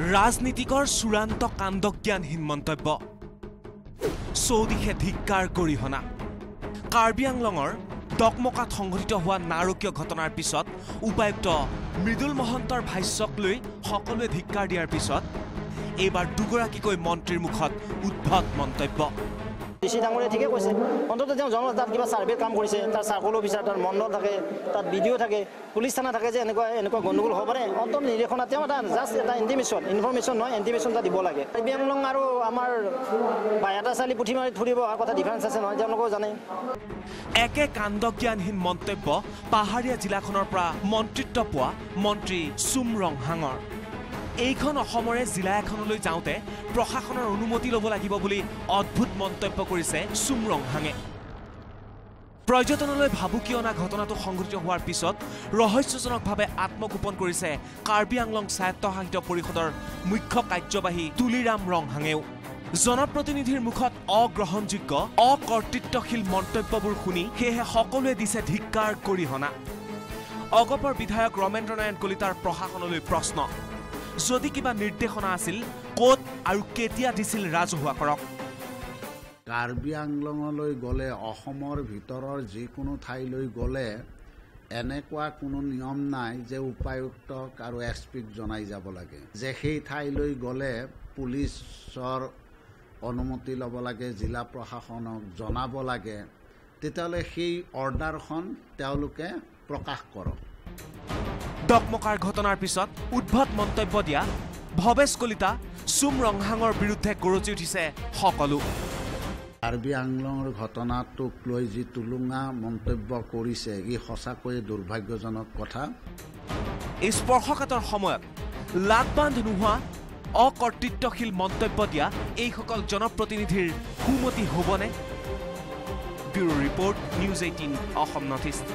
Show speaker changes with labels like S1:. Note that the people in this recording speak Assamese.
S1: ৰাজনীতিকৰ চূড়ান্ত কাণ্ডজ্ঞানহীন মন্তব্য। চৌদিশে ধিক্কাৰ গৰিহণা কাৰ্বি আংলঙৰ ডকমকাত সংঘটিত হোৱা নাৰকীয় ঘটনাৰ পিছত উপায়ুক্ত মৃদুল মহন্তৰ ভাষ্যক লৈ সকলোৱে ধিক্কাৰ দিয়াৰ পিছত এইবাৰ দুগৰাকীকৈ মন্ত্ৰীৰ মুখত উদ্ভট মন্তব্য।
S2: ডিচি ডাঙৰীয়া ঠিকে কৈছে। অন্ততঃ তেওঁ জন তাত কিবা ছাৰ্ভে কাম কৰিছে তাৰ চাৰ্কল অফিচাৰ তাৰ মণ্ডল থাকে তাত বি ডি অ' থাকে পুলিচ থানা থাকে যে এনেকুৱা এনেকুৱা গণ্ডগোল হ'ব পাৰে। অন্তত নিৰ্দেশনা তেওঁ এটা জাষ্ট এটা ইণ্টিমেশ্যন ইনফৰ্মেশ্যন নহয় ইণ্টিমেশ্যন এটা দিব লাগে। কাৰ্বি আংলং আৰু আমাৰ বাইহাটা চালি পুথিমাৰীত ফুৰিব অহাৰ কথা ডিফাৰেঞ্চ আছে নহয় তেওঁলোকেও জানে।
S1: একে কাণ্ডজ্ঞানহীন মন্তব্য পাহাৰীয়া জিলাখনৰ পৰা মন্ত্ৰিত্ব পোৱা মন্ত্ৰী চুমৰং হাঙৰ। এইখন অসমৰে জিলা এখনলৈ যাওঁতে প্ৰশাসনৰ অনুমতি ল'ব লাগিব বুলি অদ্ভুত মন্তব্য কৰিছে চুমৰং হাঙে পৰ্যটনলৈ ভাবুকি অনা ঘটনাটো সংঘটিত হোৱাৰ পিছত ৰহস্যজনকভাৱে আত্মগোপন কৰিছে কাৰ্বি আংলং স্বায়ত্তশাসিত পৰিষদৰ মুখ্য কাৰ্যবাহী তুলিৰাম ৰংহাঙেও। জনপ্ৰতিনিধিৰ মুখত অগ্ৰহণযোগ্য অকৰ্তৃত্বশীল মন্তব্যবোৰ শুনি সেয়েহে সকলোৱে দিছে ধিক্কাৰ গৰিহণা অগপৰ বিধায়ক ৰমেন্দ্ৰ নাৰায়ণ কলিতাৰ প্ৰশাসনলৈ প্ৰশ্ন। যদি কিবা নিৰ্দেশনা আছিল ক'ত আৰু কেতিয়া দিছিল ৰাজহুৱা কৰক?
S3: কাৰ্বি আংলঙলৈ গ'লে অসমৰ ভিতৰৰ যিকোনো ঠাইলৈ গ'লে এনেকুৱা কোনো নিয়ম নাই যে উপায়ুক্তক আৰু এছ পিক জনাই যাব লাগে। যে সেই ঠাইলৈ গ'লে পুলিচৰ অনুমতি ল'ব লাগে জিলা প্ৰশাসনক জনাব লাগে তেতিয়াহ'লে সেই অৰ্ডাৰখন তেওঁলোকে প্ৰকাশ কৰক।
S1: ডকমকাৰ ঘটনাৰ পিছত উদ্ভট মন্তব্য দিয়া ভৱেশ কলিতা চুম ৰংহাঙৰ বিৰুদ্ধে গৰজি উঠিছে সকলো।
S3: কাৰ্বি আংলঙৰ ঘটনাটোক লৈ যি টুলুঙা মন্তব্য কৰিছে ই সঁচাকৈয়ে দুৰ্ভাগ্যজনক কথা।
S1: এই স্পৰ্শকাতৰ সময়ত লাগ বান্ধ নোহোৱা অকৰ্তৃত্বশীল মন্তব্য দিয়া এইসকল জনপ্ৰতিনিধিৰ সুমতি হ'বনে? Bureau report news eighteen Assam north east.